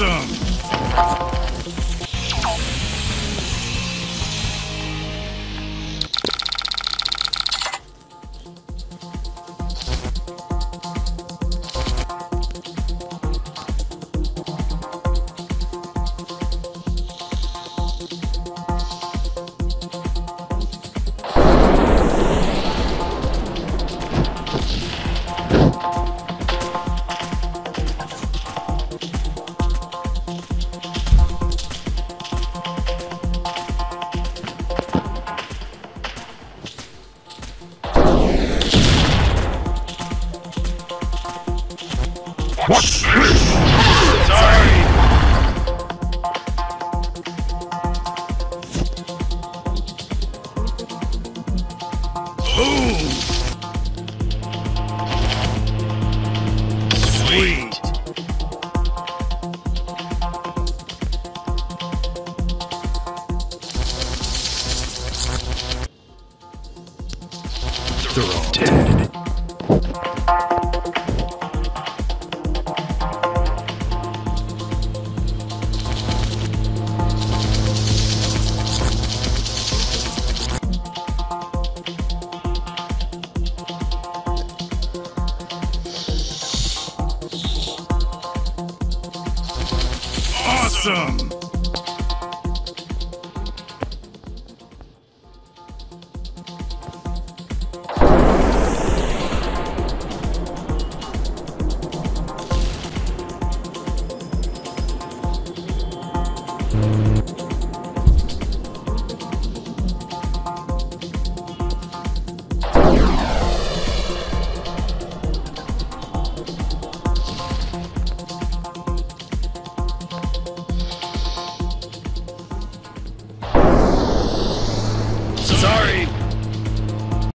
Awesome. Sorry.